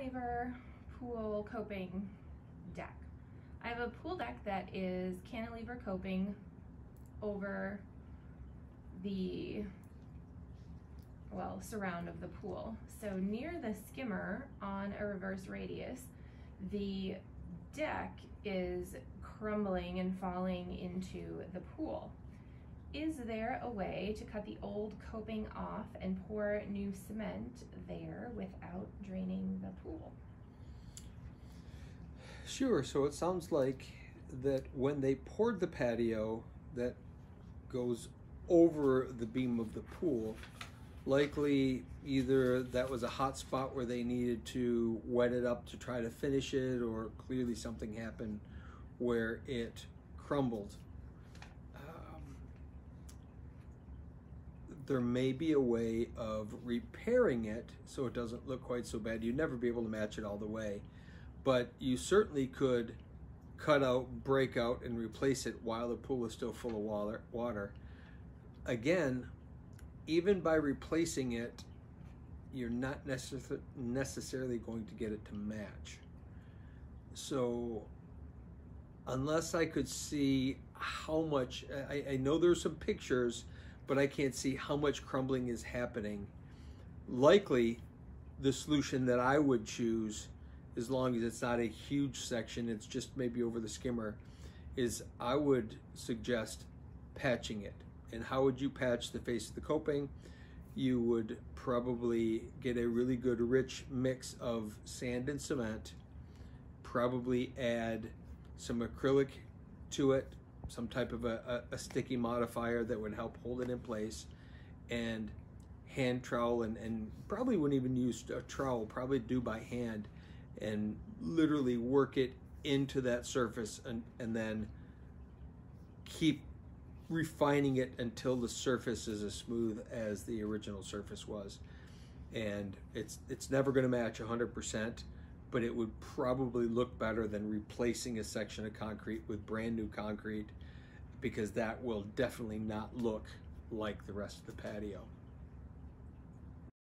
cantilever pool coping deck. I have a pool deck that is cantilever coping over the well surround of the pool. So near the skimmer on a reverse radius, the deck is crumbling and falling into the pool. Is there a way to cut the old coping off and pour new cement there without draining the pool? Sure. So it sounds like that when they poured the patio that goes over the beam of the pool, likely either that was a hot spot where they needed to wet it up to try to finish it, or clearly something happened where it crumbled. There may be a way of repairing it so it doesn't look quite so bad. You'd never be able to match it all the way, but you certainly could cut out, break out, and replace it while the pool is still full of water. Again, even by replacing it, you're not necess- necessarily going to get it to match. So, unless I could see how much, I, I know there's some pictures, but I can't see how much crumbling is happening. Likely, the solution that I would choose, as long as it's not a huge section, it's just maybe over the skimmer, is I would suggest patching it and how would you patch the face of the coping? You would probably get a really good rich mix of sand and cement, probably add some acrylic to it, some type of a, a, a sticky modifier that would help hold it in place, and hand trowel and, and probably wouldn't even use a trowel, probably do by hand and literally work it into that surface and, and then keep refining it until the surface is as smooth as the original surface was. And it's it's never going to match 100%, but it would probably look better than replacing a section of concrete with brand new concrete because that will definitely not look like the rest of the patio.